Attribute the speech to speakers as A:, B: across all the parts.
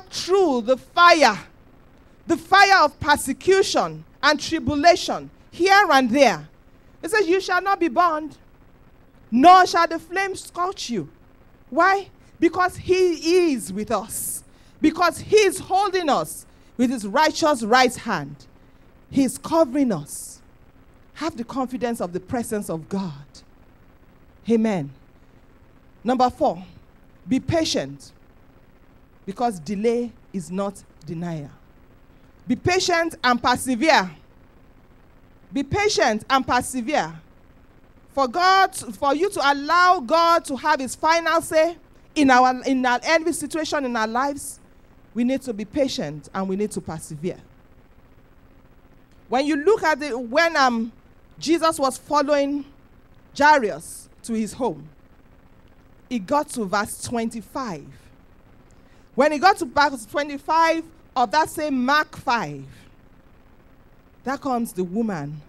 A: through the fire, the fire of persecution and tribulation here and there. It says, You shall not be burned, nor shall the flames scorch you. Why? Because He is with us, because He is holding us with His righteous right hand. He is covering us. Have the confidence of the presence of God. Amen. Number four, be patient because delay is not denial. Be patient and persevere. Be patient and persevere. For God, for you to allow God to have his final say in our in our every situation in our lives, we need to be patient and we need to persevere. When you look at it, when um, Jesus was following Jairus to his home, he got to verse 25. When he got to verse 25 of that same Mark 5, there comes the woman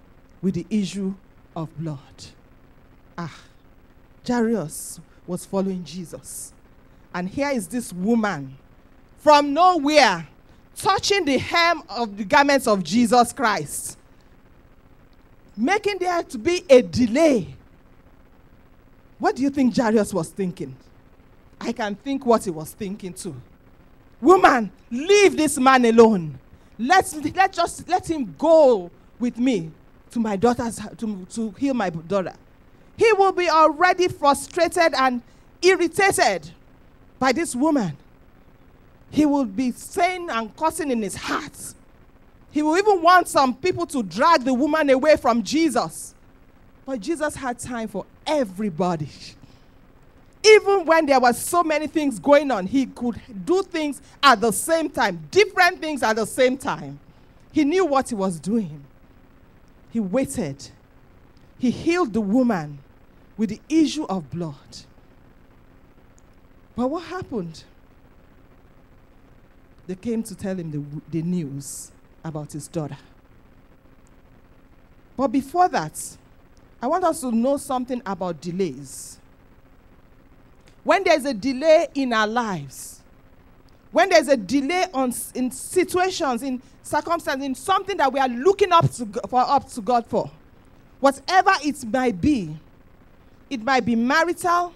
A: with the issue of blood. Ah, Jairus was following Jesus. And here is this woman from nowhere touching the hem of the garments of Jesus Christ, making there to be a delay. What do you think Jairus was thinking? I can think what he was thinking too. Woman, leave this man alone. Let's let just let him go with me to my daughter's to, to heal my daughter. He will be already frustrated and irritated by this woman. He will be saying and cursing in his heart. He will even want some people to drag the woman away from Jesus. But Jesus had time for everybody. Even when there was so many things going on, he could do things at the same time, different things at the same time. He knew what he was doing. He waited. He healed the woman with the issue of blood. But what happened? They came to tell him the, the news about his daughter. But before that, I want us to know something about delays. When there's a delay in our lives, when there's a delay on, in situations, in circumstances, in something that we are looking up to, for, up to God for, whatever it might be, it might be marital,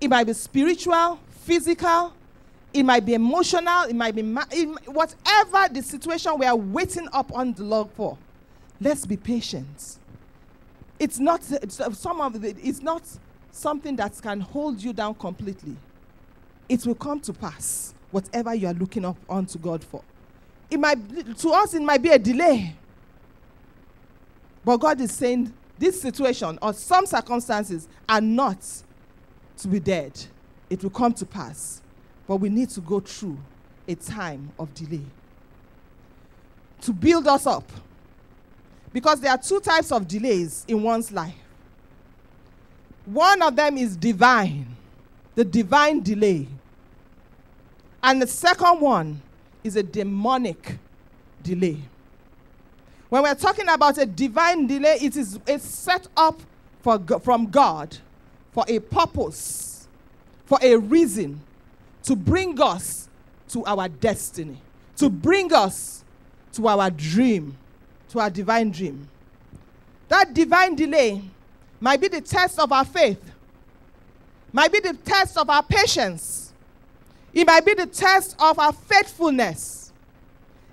A: it might be spiritual, physical, it might be emotional, it might be ma- it, whatever the situation we are waiting up on the Lord for. Let's be patient. It's not it's, some of the, it's not something that can hold you down completely. It will come to pass, whatever you are looking up onto God for. It might, to us, it might be a delay. But God is saying this situation or some circumstances are not to be dead. It will come to pass. But we need to go through a time of delay to build us up. Because there are two types of delays in one's life one of them is divine, the divine delay. And the second one is a demonic delay. When we're talking about a divine delay, it is it's set up for, from God for a purpose, for a reason, to bring us to our destiny, to bring us to our dream, to our divine dream. That divine delay might be the test of our faith, might be the test of our patience, it might be the test of our faithfulness,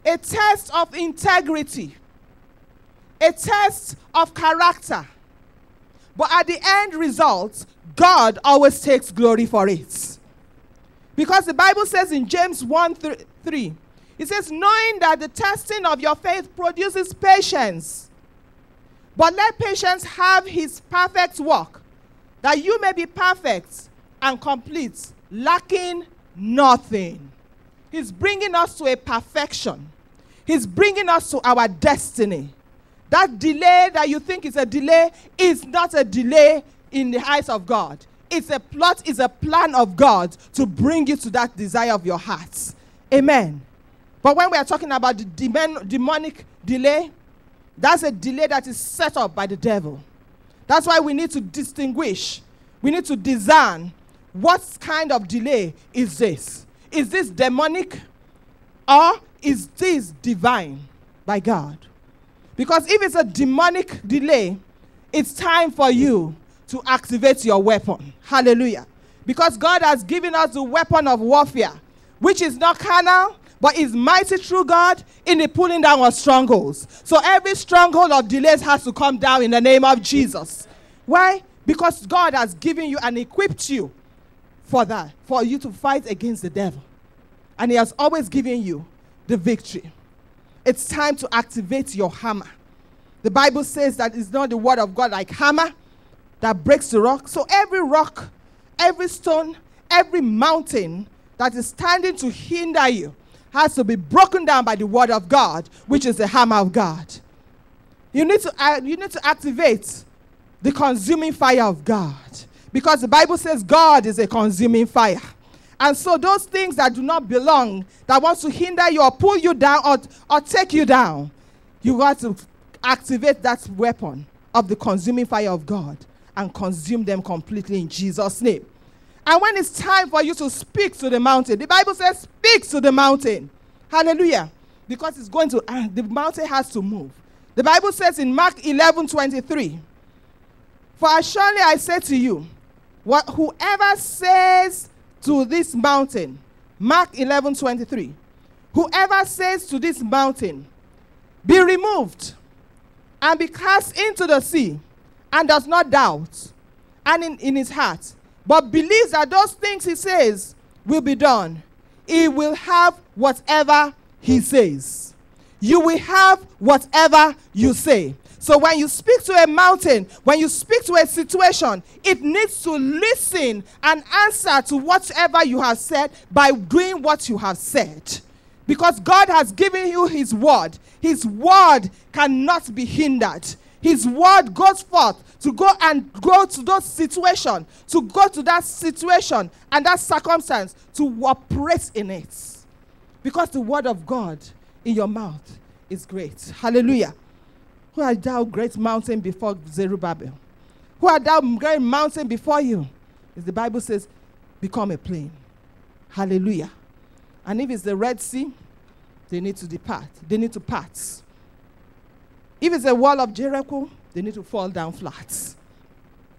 A: a test of integrity, a test of character. But at the end result, God always takes glory for it. Because the Bible says in James 1 3, it says, knowing that the testing of your faith produces patience. But let patience have his perfect work, that you may be perfect and complete, lacking nothing. He's bringing us to a perfection. He's bringing us to our destiny. That delay that you think is a delay is not a delay in the eyes of God. It's a plot, it's a plan of God to bring you to that desire of your heart. Amen. But when we are talking about the demon, demonic delay, that's a delay that is set up by the devil. That's why we need to distinguish. We need to discern what kind of delay is this? Is this demonic? Or is this divine by God? Because if it's a demonic delay, it's time for you to activate your weapon. Hallelujah. Because God has given us the weapon of warfare, which is not carnal, but is mighty through God in the pulling down of strongholds. So every stronghold of delays has to come down in the name of Jesus. Why? Because God has given you and equipped you for that, for you to fight against the devil. And He has always given you the victory. It's time to activate your hammer. The Bible says that it's not the word of God like hammer that breaks the rock. So every rock, every stone, every mountain that is standing to hinder you has to be broken down by the word of God, which is the hammer of God. You need to, uh, you need to activate the consuming fire of God because the Bible says God is a consuming fire. And so those things that do not belong, that wants to hinder you or pull you down or, or take you down, you got to activate that weapon of the consuming fire of God and consume them completely in Jesus' name. And when it's time for you to speak to the mountain, the Bible says, speak to the mountain. Hallelujah. Because it's going to, uh, the mountain has to move. The Bible says in Mark 11 23, For surely I say to you, what, whoever says to this mountain, Mark 11 23, whoever says to this mountain, be removed and be cast into the sea, and does not doubt, and in, in his heart, but believes that those things he says will be done, he will have whatever he says. You will have whatever you say. So when you speak to a mountain, when you speak to a situation, it needs to listen and answer to whatever you have said by doing what you have said. Because God has given you His word. His word cannot be hindered. His word goes forth to go and go to those situation, to go to that situation and that circumstance, to operate in it. Because the word of God in your mouth is great. Hallelujah. Who art thou, great mountain before Zerubbabel? Who art thou, great mountain before you? As the Bible says, become a plain. Hallelujah. And if it's the Red Sea, they need to depart. They need to part. If it's a wall of Jericho, they need to fall down flat.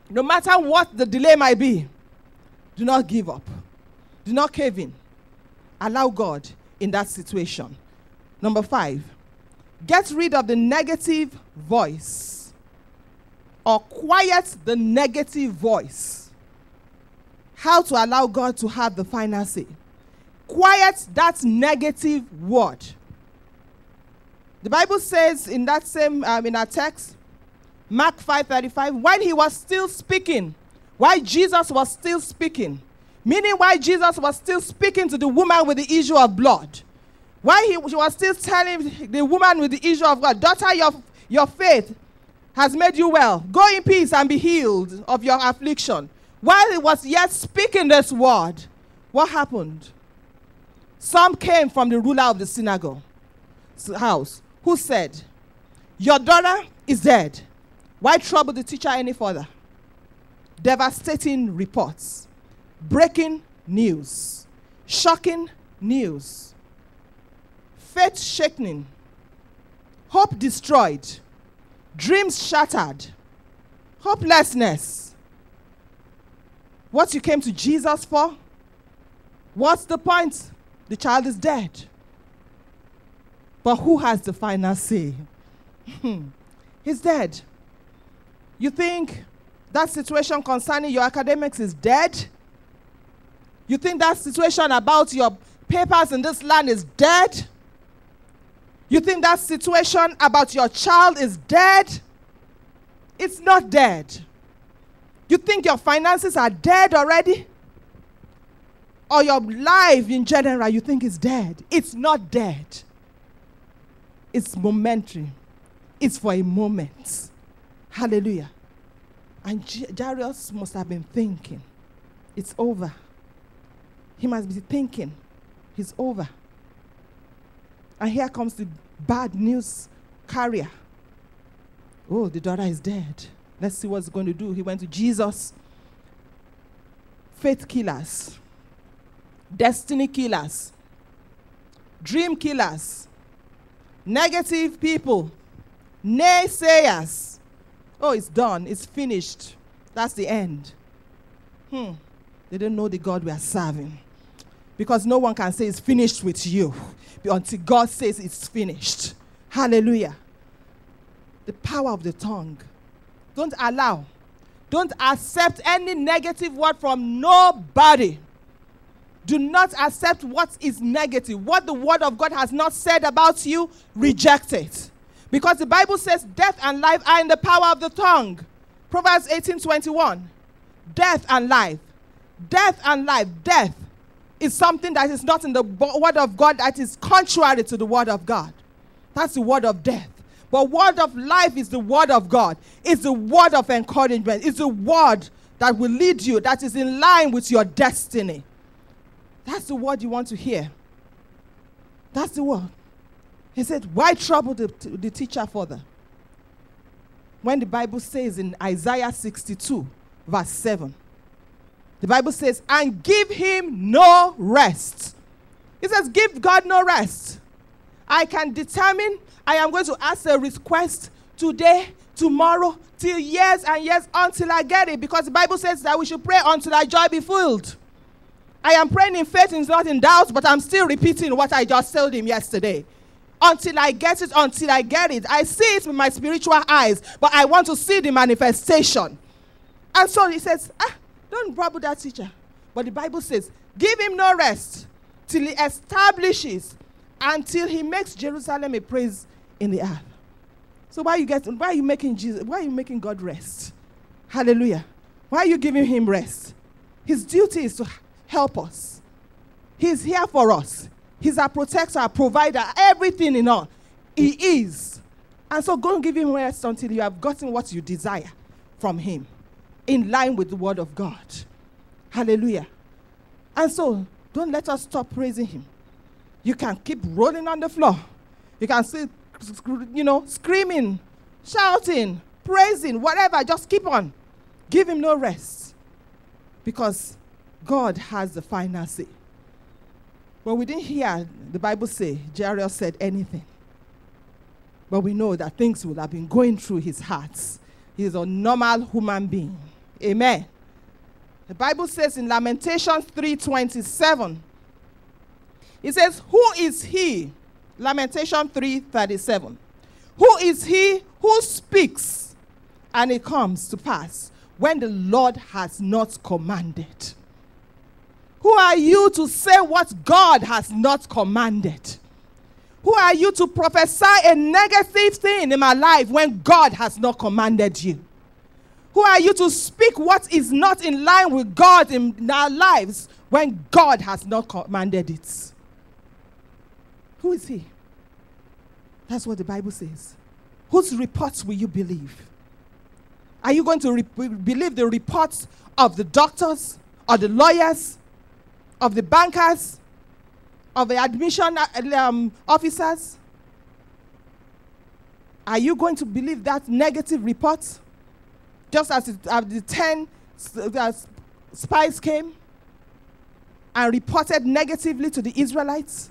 A: No matter what the delay might be, do not give up. Do not cave in. Allow God in that situation. Number five, get rid of the negative voice or quiet the negative voice. How to allow God to have the final say. Quiet that negative word. The Bible says in that same um, in our text, Mark 5:35, when he was still speaking, while Jesus was still speaking, meaning while Jesus was still speaking to the woman with the issue of blood. while he, he was still telling the woman with the issue of blood, daughter, your, your faith has made you well. Go in peace and be healed of your affliction. While he was yet speaking this word, what happened? Some came from the ruler of the synagogue house who said, Your daughter is dead. Why trouble the teacher any further? Devastating reports, breaking news, shocking news, faith shaking, hope destroyed, dreams shattered, hopelessness. What you came to Jesus for? What's the point? The child is dead. But who has the final say? Hmm. He's dead. You think that situation concerning your academics is dead? You think that situation about your papers in this land is dead? You think that situation about your child is dead? It's not dead. You think your finances are dead already? Or your life in general, you think is dead? It's not dead. It's momentary. It's for a moment. Hallelujah. And Jairus must have been thinking, it's over. He must be thinking, he's over. And here comes the bad news carrier. Oh, the daughter is dead. Let's see what's going to do. He went to Jesus. Faith killers, destiny killers, dream killers, negative people, naysayers. Oh, it's done, it's finished. That's the end. Hmm. They don't know the God we are serving. Because no one can say it's finished with you until God says it's finished. Hallelujah. The power of the tongue. Don't allow, don't accept any negative word from nobody. Do not accept what is negative. What the word of God has not said about you, reject it. Because the Bible says death and life are in the power of the tongue. Proverbs 18:21. Death and life. Death and life. Death is something that is not in the word of God that is contrary to the word of God. That's the word of death. But word of life is the word of God. It's the word of encouragement. It's the word that will lead you, that is in line with your destiny. That's the word you want to hear. That's the word. He said, Why trouble the, the teacher further? When the Bible says in Isaiah 62, verse 7, the Bible says, And give him no rest. It says, Give God no rest. I can determine I am going to ask a request today, tomorrow, till years and years until I get it. Because the Bible says that we should pray until our joy be filled. I am praying in faith and not in doubt, but I'm still repeating what I just told him yesterday. Until I get it, until I get it. I see it with my spiritual eyes, but I want to see the manifestation. And so he says, ah, don't trouble that teacher. But the Bible says, give him no rest till he establishes, until he makes Jerusalem a praise in the earth. So why are you getting, why are you making Jesus, why are you making God rest? Hallelujah. Why are you giving him rest? His duty is to help us. He's here for us. He's our protector, our provider, everything in all. He is. And so go and give him rest until you have gotten what you desire from him in line with the word of God. Hallelujah. And so don't let us stop praising him. You can keep rolling on the floor. You can see, you know, screaming, shouting, praising, whatever. Just keep on. Give him no rest. Because God has the final say. But we didn't hear the Bible say Jairus said anything. But we know that things would have been going through his heart. He's a normal human being. Amen. The Bible says in Lamentations 3:27, it says, Who is he? Lamentation 3:37. Who is he who speaks and it comes to pass when the Lord has not commanded? Who are you to say what God has not commanded? Who are you to prophesy a negative thing in my life when God has not commanded you? Who are you to speak what is not in line with God in our lives when God has not commanded it? Who is He? That's what the Bible says. Whose reports will you believe? Are you going to believe the reports of the doctors or the lawyers of the bankers, of the admission uh, um, officers? Are you going to believe that negative report? Just as it, uh, the 10 uh, spies came and reported negatively to the Israelites?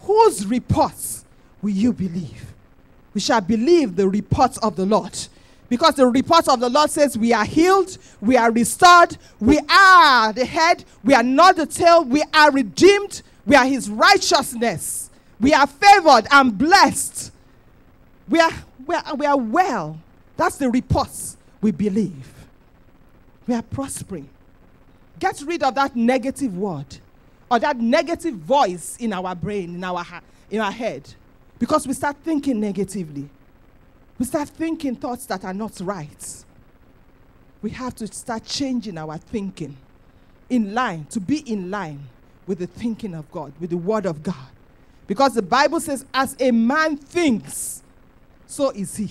A: Whose reports will you believe? We shall believe the reports of the Lord. Because the report of the Lord says we are healed, we are restored, we are the head, we are not the tail, we are redeemed, we are his righteousness, we are favored and blessed, we are, we are, we are well. That's the reports we believe. We are prospering. Get rid of that negative word or that negative voice in our brain, in our, in our head, because we start thinking negatively. We start thinking thoughts that are not right. We have to start changing our thinking in line, to be in line with the thinking of God, with the Word of God. Because the Bible says, as a man thinks, so is he.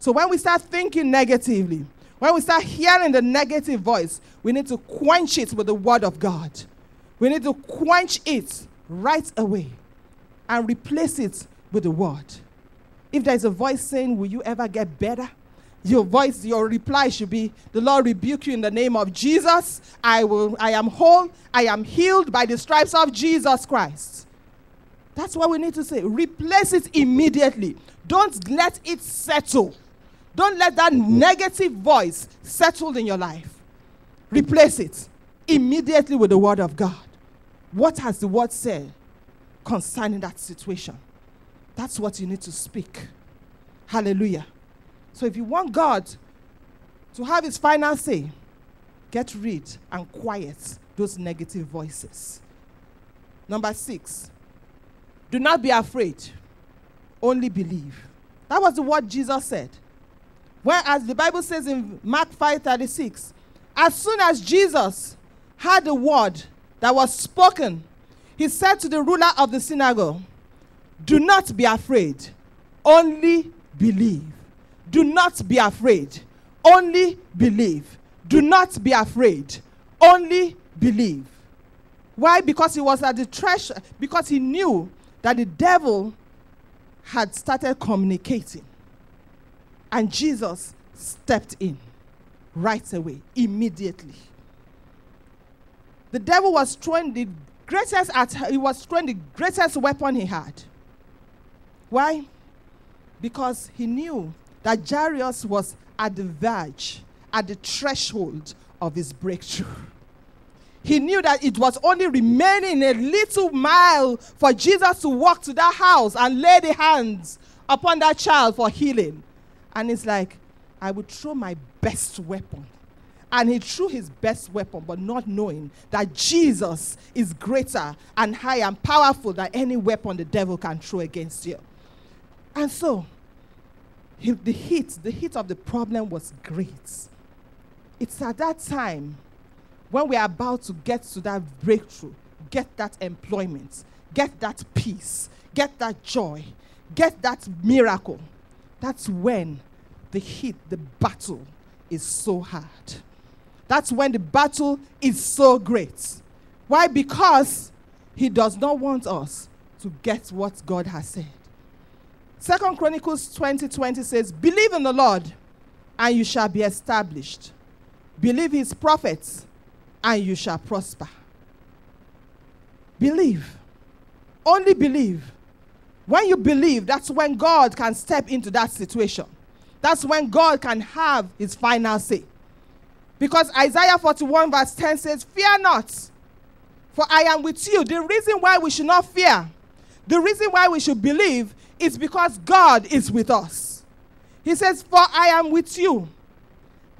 A: So when we start thinking negatively, when we start hearing the negative voice, we need to quench it with the Word of God. We need to quench it right away and replace it with the Word. If there's a voice saying, Will you ever get better? Your voice, your reply should be, The Lord rebuke you in the name of Jesus. I will I am whole, I am healed by the stripes of Jesus Christ. That's what we need to say. Replace it immediately. Don't let it settle. Don't let that negative voice settle in your life. Replace it immediately with the word of God. What has the word said concerning that situation? That's what you need to speak. Hallelujah. So if you want God to have his final say, get rid and quiet those negative voices. Number six, do not be afraid, only believe. That was the word Jesus said. Whereas the Bible says in Mark 5:36, as soon as Jesus heard the word that was spoken, he said to the ruler of the synagogue, Do not be afraid, only believe. Do not be afraid, only believe. Do not be afraid, only believe. Why? Because he was at the treasure, because he knew that the devil had started communicating. And Jesus stepped in right away, immediately. The devil was throwing the greatest at he was throwing the greatest weapon he had. Why? Because he knew that Jairus was at the verge, at the threshold of his breakthrough. He knew that it was only remaining a little mile for Jesus to walk to that house and lay the hands upon that child for healing. And it's like, I would throw my best weapon. And he threw his best weapon, but not knowing that Jesus is greater and high and powerful than any weapon the devil can throw against you. And so, he, the heat, the heat of the problem was great. It's at that time when we are about to get to that breakthrough, get that employment, get that peace, get that joy, get that miracle, that's when the heat, the battle is so hard. That's when the battle is so great. Why? Because he does not want us to get what God has said. Second Chronicles 20 20 says, Believe in the Lord, and you shall be established. Believe his prophets, and you shall prosper. Believe. Only believe. When you believe, that's when God can step into that situation. That's when God can have his final say. Because Isaiah 41, verse 10 says, Fear not, for I am with you. The reason why we should not fear, the reason why we should believe, is because God is with us. He says, For I am with you.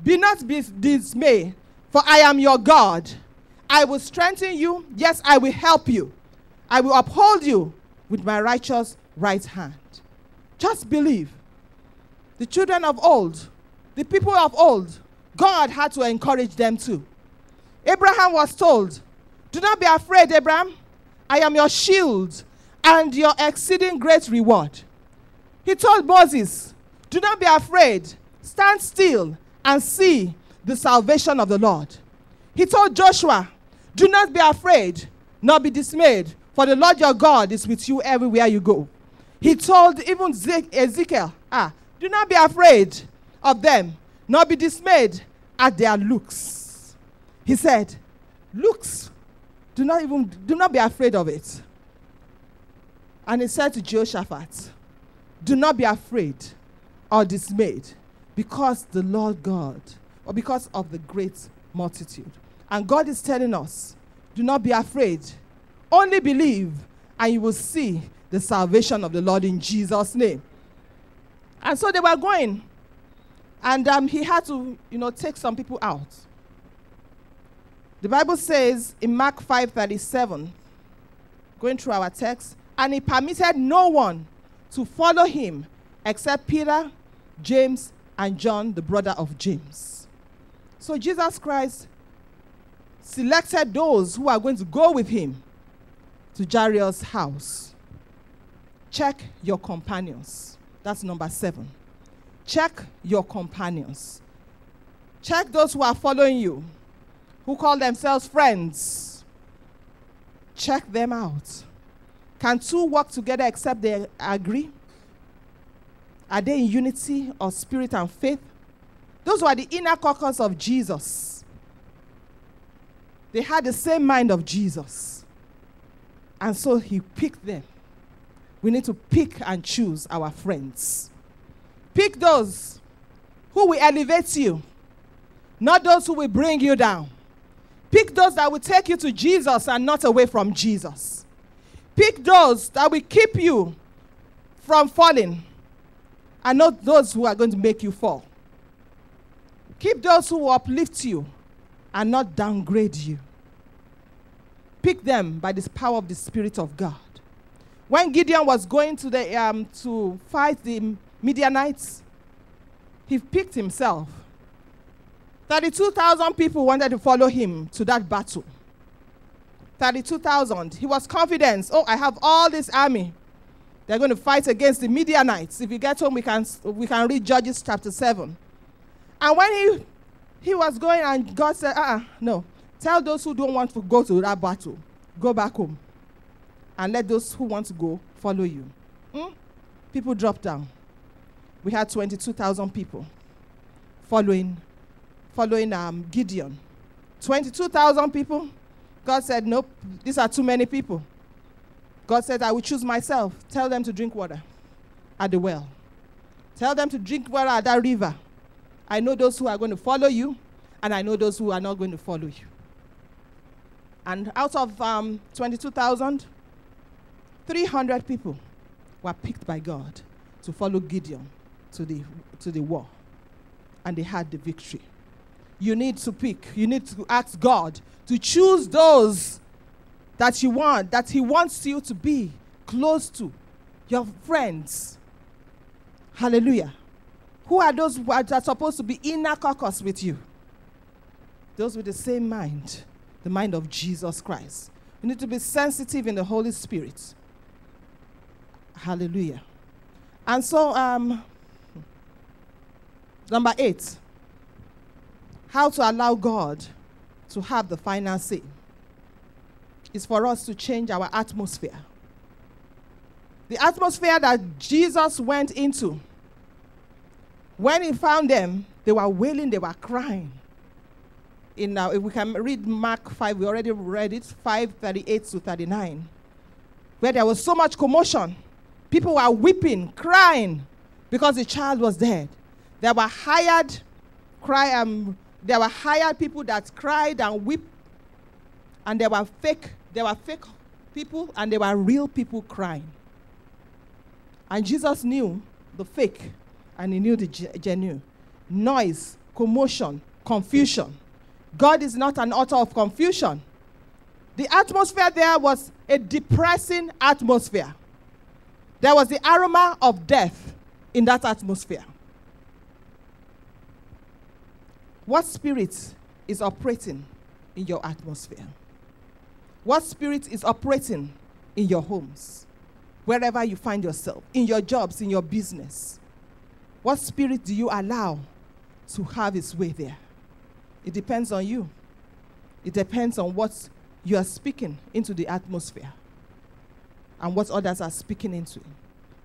A: Be not dismayed, for I am your God. I will strengthen you. Yes, I will help you. I will uphold you with my righteous right hand. Just believe. The children of old, the people of old, God had to encourage them too. Abraham was told, Do not be afraid, Abraham. I am your shield and your exceeding great reward. He told Moses, Do not be afraid. Stand still and see the salvation of the Lord. He told Joshua, Do not be afraid, nor be dismayed, for the Lord your God is with you everywhere you go. He told even Ezekiel, ah, do not be afraid of them, nor be dismayed at their looks. He said, looks, do not even do not be afraid of it. And he said to Jehoshaphat, Do not be afraid or dismayed, because the Lord God, or because of the great multitude. And God is telling us, do not be afraid only believe, and you will see the salvation of the Lord in Jesus' name. And so they were going. And um, he had to, you know, take some people out. The Bible says in Mark 5:37, going through our text, and he permitted no one to follow him except Peter, James, and John, the brother of James. So Jesus Christ selected those who are going to go with him to Jairus' house. Check your companions. That's number seven. Check your companions. Check those who are following you, who call themselves friends. Check them out. Can two work together except they agree? Are they in unity of spirit and faith? Those were the inner caucus of Jesus. They had the same mind of Jesus. And so he picked them we need to pick and choose our friends. Pick those who will elevate you, not those who will bring you down. Pick those that will take you to Jesus and not away from Jesus. Pick those that will keep you from falling and not those who are going to make you fall. Keep those who will uplift you and not downgrade you. Pick them by the power of the Spirit of God. When Gideon was going to, the, um, to fight the Midianites, he picked himself. 32,000 people wanted to follow him to that battle. 32,000. He was confident. Oh, I have all this army. They're going to fight against the Midianites. If you get home, we can, we can read Judges chapter 7. And when he, he was going, and God said, uh uh no, tell those who don't want to go to that battle, go back home. And let those who want to go follow you. Hmm? People dropped down. We had 22,000 people following, following um, Gideon. 22,000 people. God said, Nope, these are too many people. God said, I will choose myself. Tell them to drink water at the well. Tell them to drink water at that river. I know those who are going to follow you, and I know those who are not going to follow you. And out of um, 22,000, 300 people were picked by God to follow Gideon to the, to the war. And they had the victory. You need to pick, you need to ask God to choose those that you want, that He wants you to be close to, your friends. Hallelujah. Who are those who are, supposed to be inner caucus with you? Those with the same mind, the mind of Jesus Christ. You need to be sensitive in the Holy Spirit. Hallelujah. And so, um, number eight, how to allow God to have the final say is for us to change our atmosphere. The atmosphere that Jesus went into, when he found them, they were wailing, they were crying. In, uh, if we can read Mark 5, we already read it, 5 38 to 39, where there was so much commotion. People were weeping, crying, because the child was dead. There were hired cry, um, there were hired people that cried and wept, and there were fake there were fake people and there were real people crying. And Jesus knew the fake and he knew the genuine. Noise, commotion, confusion. God is not an author of confusion. The atmosphere there was a depressing atmosphere. There was the aroma of death in that atmosphere. What spirit is operating in your atmosphere? What spirit is operating in your homes, wherever you find yourself, in your jobs, in your business? What spirit do you allow to have its way there? It depends on you. It depends on what you are speaking into the atmosphere and what others are speaking into.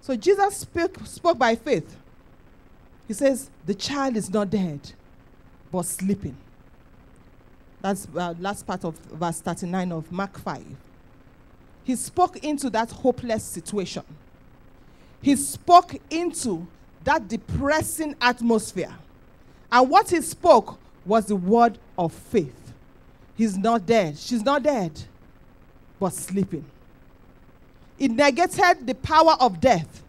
A: So Jesus spoke, spoke by faith. He says, The child is not dead, but sleeping. That's uh, last part of verse 39 of Mark 5. He spoke into that hopeless situation. He spoke into that depressing atmosphere. And what he spoke was the word of faith. He's not dead. She's not dead, but sleeping. It negated the power of death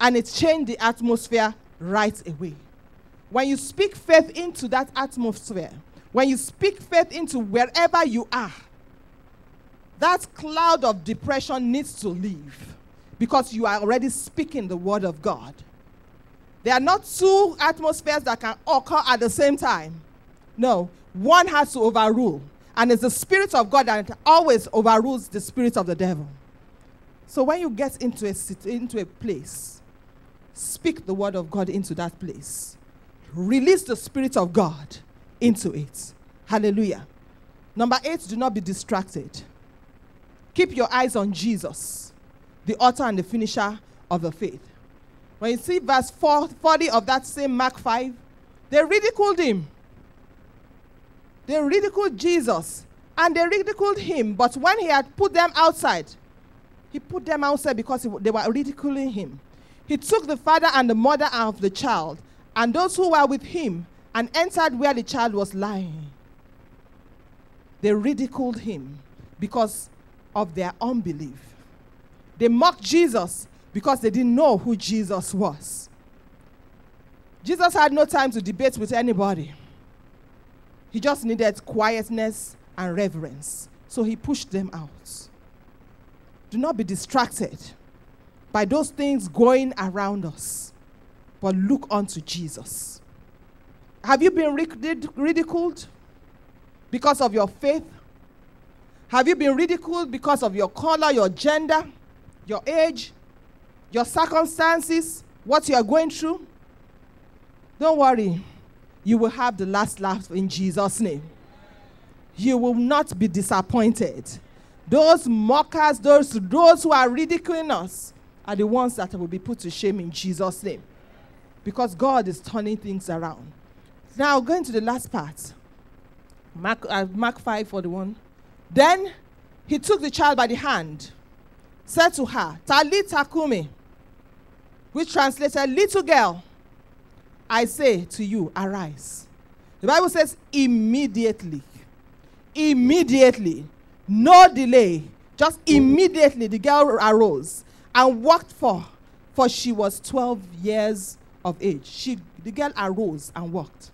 A: and it changed the atmosphere right away. When you speak faith into that atmosphere, when you speak faith into wherever you are, that cloud of depression needs to leave because you are already speaking the word of God. There are not two atmospheres that can occur at the same time. No, one has to overrule. And it's the Spirit of God that always overrules the Spirit of the devil. So when you get into a, into a place, speak the word of God into that place. Release the Spirit of God into it. Hallelujah. Number eight, do not be distracted. Keep your eyes on Jesus, the author and the finisher of the faith. When you see verse 40 of that same Mark 5, they ridiculed him. They ridiculed Jesus and they ridiculed him. But when he had put them outside, He put them outside because they were ridiculing him. He took the father and the mother of the child and those who were with him and entered where the child was lying. They ridiculed him because of their unbelief. They mocked Jesus because they didn't know who Jesus was. Jesus had no time to debate with anybody. He just needed quietness and reverence. So he pushed them out. Do not be distracted by those things going around us, but look unto Jesus. Have you been ridiculed because of your faith? Have you been ridiculed because of your color, your gender, your age, your circumstances, what you are going through? Don't worry. You will have the last laugh in Jesus' name. You will not be disappointed. Those mockers, those, those who are ridiculing us, are the ones that will be put to shame in Jesus' name. Because God is turning things around. Now, going to the last part. Mark, uh, Mark 5 41. Then he took the child by the hand, said to her, Talitha kumi, which translated, Little girl, I say to you, arise. The Bible says, immediately. Immediately. No delay. Just immediately the girl arose and walked for, for she was 12 years of age. She, the girl arose and walked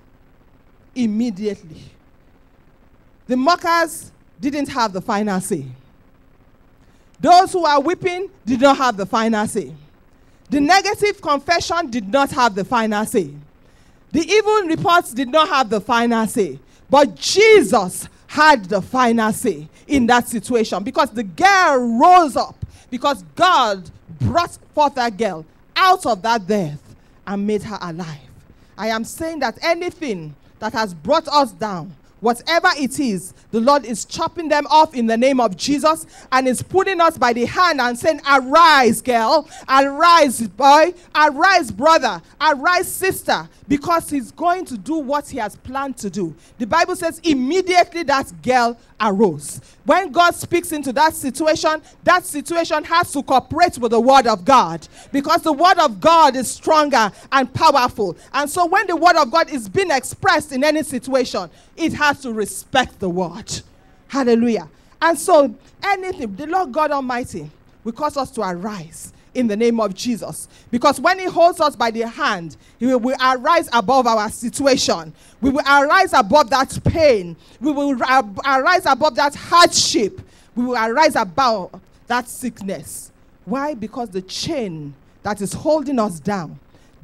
A: immediately. The mockers didn't have the final say. Those who are weeping did not have the final say. The negative confession did not have the final say. The evil reports did not have the final say. But Jesus had the final say in that situation because the girl rose up because God brought forth that girl out of that death and made her alive. I am saying that anything that has brought us down, Whatever it is, the Lord is chopping them off in the name of Jesus and is putting us by the hand and saying, Arise, girl, arise, boy, arise, brother, arise, sister, because he's going to do what he has planned to do. The Bible says, immediately that girl arose. When God speaks into that situation, that situation has to cooperate with the word of God because the word of God is stronger and powerful. And so when the word of God is being expressed in any situation, it has to respect the word. Hallelujah. And so anything, the Lord God Almighty will cause us to arise in the name of Jesus. Because when He holds us by the hand, He will, will arise above our situation. We will arise above that pain. We will arise above that hardship. We will arise above that sickness. Why? Because the chain that is holding us down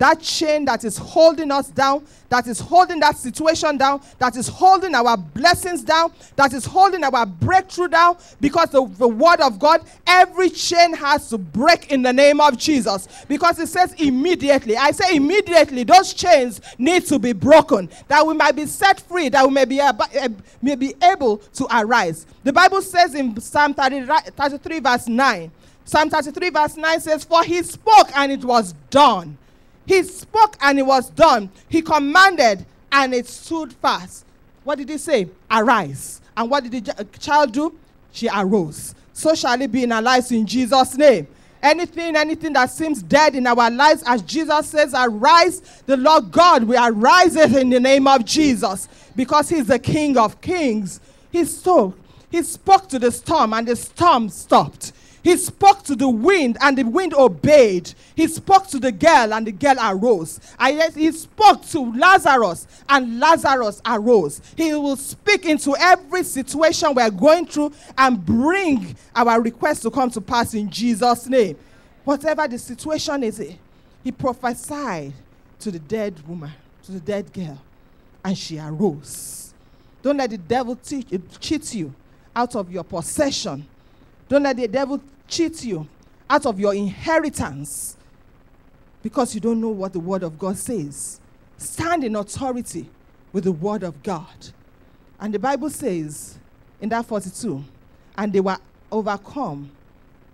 A: that chain that is holding us down, that is holding that situation down, that is holding our blessings down, that is holding our breakthrough down, because of the word of God, every chain has to break in the name of Jesus. Because it says immediately. I say immediately, those chains need to be broken, that we might be set free, that we may be, ab- eh, may be able to arise. The Bible says in Psalm 30, 33, verse 9, Psalm 33, verse 9 says, For he spoke and it was done. He spoke and it was done. He commanded and it stood fast. What did he say? Arise. And what did the child do? She arose. So shall it be in our lives in Jesus' name. Anything, anything that seems dead in our lives, as Jesus says, arise, the Lord God will arise in the name of Jesus because He's the King of kings. He spoke. He spoke to the storm and the storm stopped. He spoke to the wind, and the wind obeyed. He spoke to the girl, and the girl arose. And he spoke to Lazarus, and Lazarus arose. He will speak into every situation we're going through and bring our request to come to pass in Jesus' name. Whatever the situation is, eh, he prophesied to the dead woman, to the dead girl, and she arose. Don't let the devil teach, eh, cheat you out of your possession. Don't let the devil cheat you out of your inheritance because you don't know what the Word of God says. Stand in authority with the Word of God. And the Bible says in that 42, and they were overcome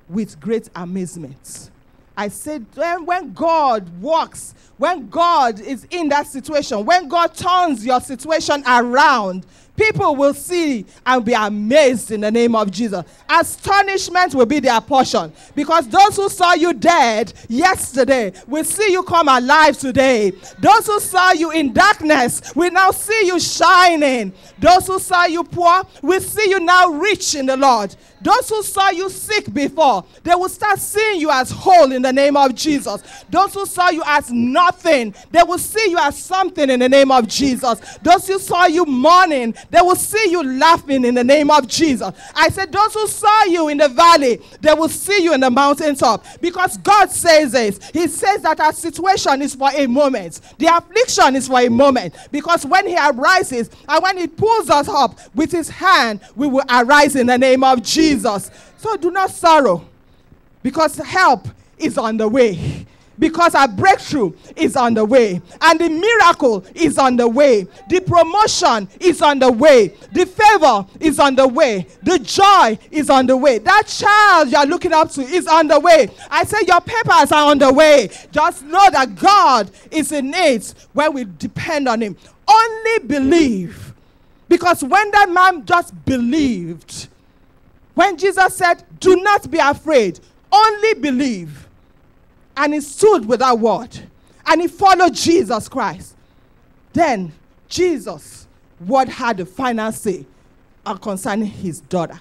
A: with great amazement. I said, when, when God walks, when God is in that situation, when God turns your situation around, People will see and be amazed in the name of Jesus. Astonishment will be their portion because those who saw you dead yesterday will see you come alive today. Those who saw you in darkness will now see you shining. Those who saw you poor will see you now rich in the Lord. Those who saw you sick before, they will start seeing you as whole in the name of Jesus. Those who saw you as nothing, they will see you as something in the name of Jesus. Those who saw you mourning, they will see you laughing in the name of Jesus. I said, those who saw you in the valley, they will see you in the mountaintop. Because God says this. He says that our situation is for a moment. The affliction is for a moment. Because when He arises and when He pulls us up with His hand, we will arise in the name of Jesus. So do not sorrow because help is on the way. Because our breakthrough is on the way, and the miracle is on the way, the promotion is on the way, the favor is on the way, the joy is on the way. That child you are looking up to is on the way. I say your papers are on the way. Just know that God is in it when we depend on Him. Only believe. Because when that man just believed, when Jesus said, Do not be afraid, only believe. And he stood with that word and he followed Jesus Christ. Then Jesus, what had the final say uh, concerning his daughter?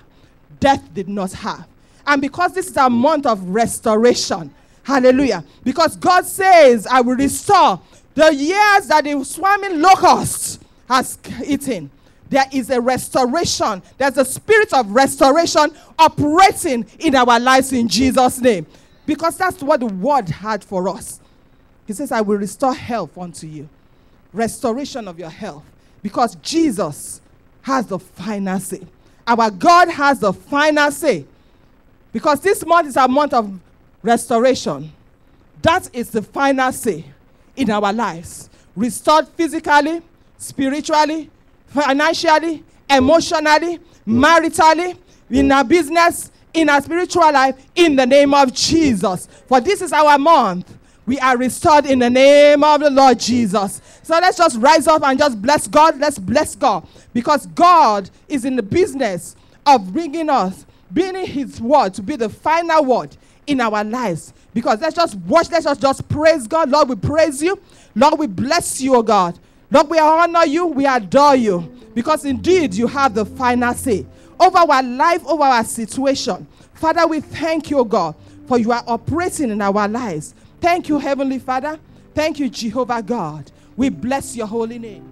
A: Death did not have. And because this is a month of restoration, hallelujah, because God says, I will restore the years that the swarming locust has eaten there is a restoration. There's a spirit of restoration operating in our lives in Jesus' name. Because that's what the word had for us. He says, I will restore health unto you. Restoration of your health. Because Jesus has the final say. Our God has the final say. Because this month is a month of restoration. That is the final say in our lives. Restored physically, spiritually, financially, emotionally, maritally, in our business, in our spiritual life, in the name of Jesus. For this is our month. We are restored in the name of the Lord Jesus. So let's just rise up and just bless God. Let's bless God. Because God is in the business of bringing us, bringing His word to be the final word in our lives. Because let's just watch, let's just, just praise God. Lord, we praise you. Lord, we bless you, oh God. Lord, we honor you, we adore you, because indeed you have the final say over our life, over our situation. Father, we thank you, God, for you are operating in our lives. Thank you, Heavenly Father. Thank you, Jehovah God. We bless your holy name.